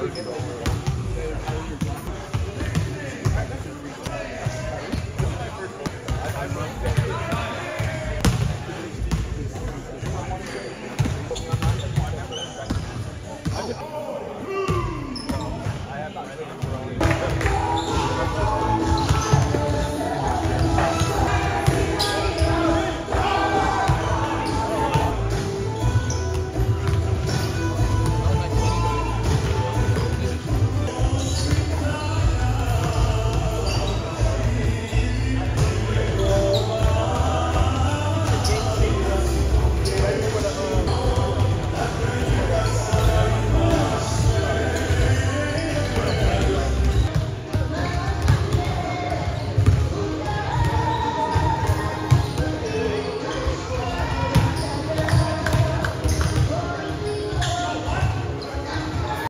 るけど。